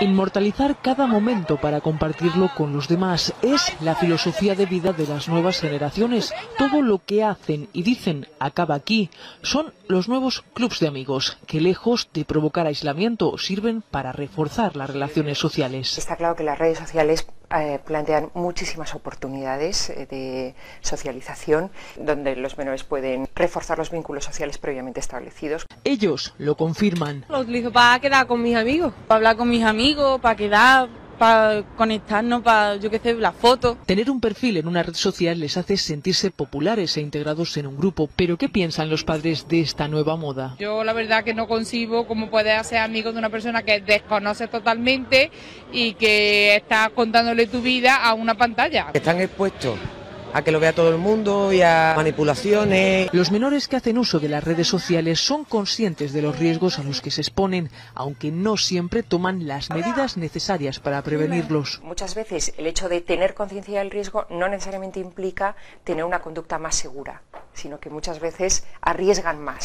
Inmortalizar cada momento para compartirlo con los demás es la filosofía de vida de las nuevas generaciones. Todo lo que hacen y dicen acaba aquí. Son los nuevos clubs de amigos que lejos de provocar aislamiento sirven para reforzar las relaciones sociales. Está claro que las redes sociales eh, plantean muchísimas oportunidades eh, de socialización donde los menores pueden reforzar los vínculos sociales previamente establecidos. Ellos lo confirman. Lo utilizo para quedar con mis amigos, para hablar con mis amigos, para quedar, para conectarnos, para, yo qué sé, la foto. Tener un perfil en una red social les hace sentirse populares e integrados en un grupo. Pero ¿qué piensan los padres de esta nueva moda? Yo la verdad que no concibo cómo puedes hacer amigo de una persona que desconoce totalmente y que está contándole tu vida a una pantalla. Están expuestos a que lo vea todo el mundo y a manipulaciones. Los menores que hacen uso de las redes sociales son conscientes de los riesgos a los que se exponen, aunque no siempre toman las medidas necesarias para prevenirlos. Muchas veces el hecho de tener conciencia del riesgo no necesariamente implica tener una conducta más segura, sino que muchas veces arriesgan más.